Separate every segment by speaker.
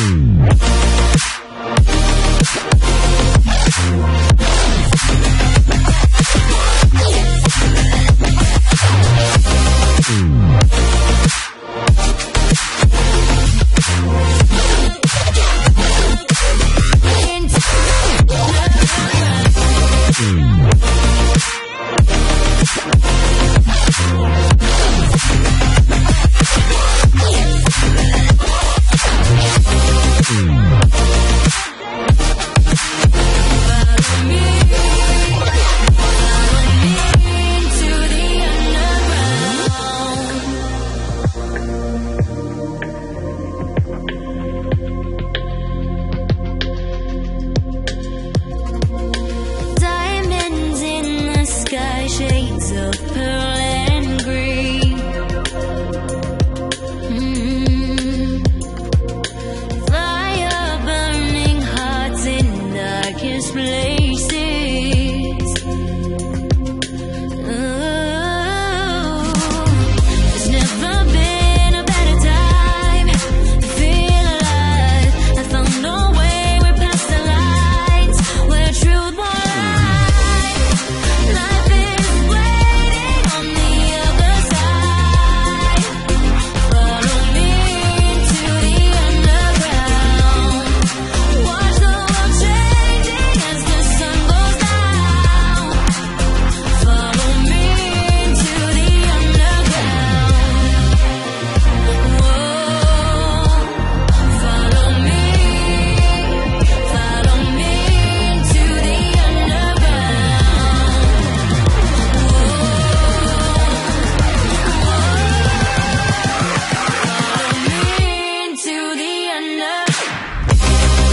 Speaker 1: Mm.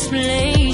Speaker 1: this place.